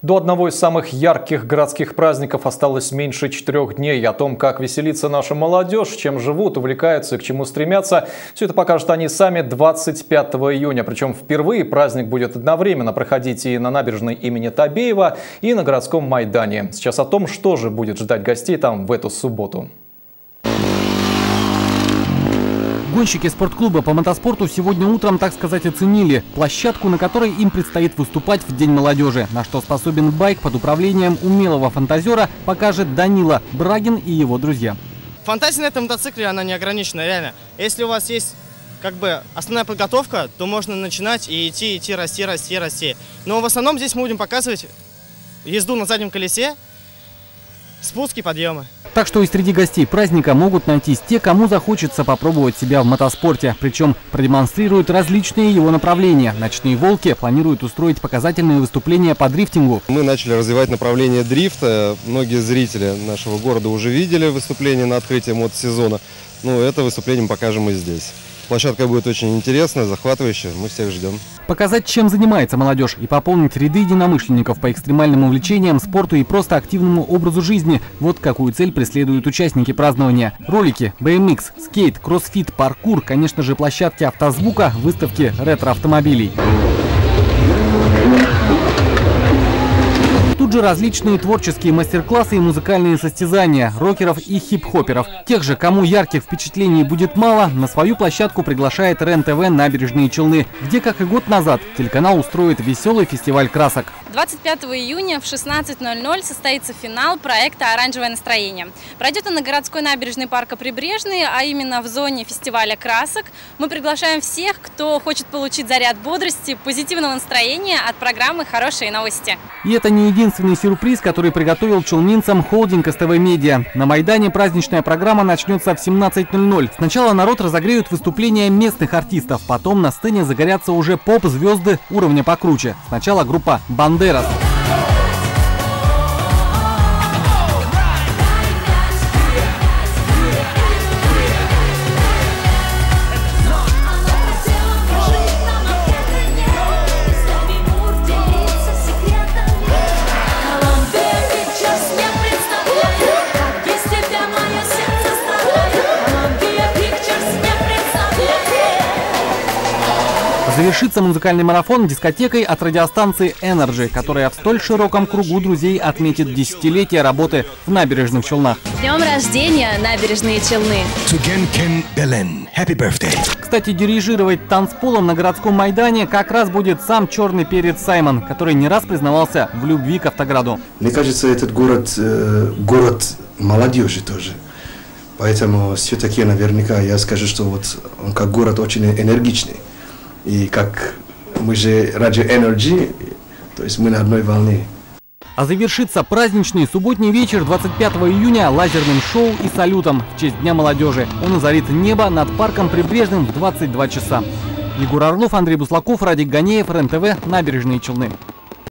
До одного из самых ярких городских праздников осталось меньше четырех дней. О том, как веселится наша молодежь, чем живут, увлекаются и к чему стремятся, все это покажут они сами 25 июня. Причем впервые праздник будет одновременно проходить и на набережной имени Табеева, и на городском Майдане. Сейчас о том, что же будет ждать гостей там в эту субботу. Гонщики спортклуба по мотоспорту сегодня утром, так сказать, оценили площадку, на которой им предстоит выступать в День молодежи. На что способен байк под управлением умелого фантазера покажет Данила Брагин и его друзья. Фантазия на этом мотоцикле, она не ограничена, реально. Если у вас есть как бы основная подготовка, то можно начинать и идти, идти, расти, расти, расти. Но в основном здесь мы будем показывать езду на заднем колесе, спуски, подъемы. Так что и среди гостей праздника могут найтись те, кому захочется попробовать себя в мотоспорте. Причем продемонстрируют различные его направления. Ночные волки планируют устроить показательные выступления по дрифтингу. Мы начали развивать направление дрифта. Многие зрители нашего города уже видели выступление на открытии мотосезона. Ну, это выступление мы покажем и здесь. Площадка будет очень интересная, захватывающая. Мы всех ждем. Показать, чем занимается молодежь и пополнить ряды единомышленников по экстремальным увлечениям, спорту и просто активному образу жизни. Вот какую цель преследуют участники празднования. Ролики, BMX, скейт, кроссфит, паркур, конечно же площадки автозвука, выставки ретро-автомобилей. Тут же различные творческие мастер-классы и музыкальные состязания рокеров и хип-хоперов. Тех же, кому ярких впечатлений будет мало, на свою площадку приглашает РЕН-ТВ «Набережные Челны», где, как и год назад, телеканал устроит веселый фестиваль красок. 25 июня в 16.00 состоится финал проекта «Оранжевое настроение». Пройдет он на городской набережной парка Прибрежный, а именно в зоне фестиваля красок. Мы приглашаем всех, кто хочет получить заряд бодрости, позитивного настроения от программы «Хорошие новости». И это не единственное единственный сюрприз, который приготовил челнинцам холдинг СТВ Медиа. На Майдане праздничная программа начнется в 17.00. Сначала народ разогреют выступления местных артистов, потом на сцене загорятся уже поп-звезды уровня покруче. Сначала группа «Бандерас». Завершится музыкальный марафон дискотекой от радиостанции Energy, которая в столь широком кругу друзей отметит десятилетие работы в набережных Челнах. С днем рождения, набережные Челны! Happy birthday. Кстати, дирижировать танцполом на городском Майдане как раз будет сам черный перец Саймон, который не раз признавался в любви к Автограду. Мне кажется, этот город, э, город молодежи тоже. Поэтому все-таки наверняка я скажу, что вот он как город очень энергичный. И как мы же Radio Energy, то есть мы на одной волне. А завершится праздничный субботний вечер 25 июня лазерным шоу и салютом в честь Дня молодежи. Он озарит небо над парком Прибрежным в 22 часа. Егор Орлов, Андрей Буслаков, Радик Ганеев, РЕН-ТВ, Набережные Челны.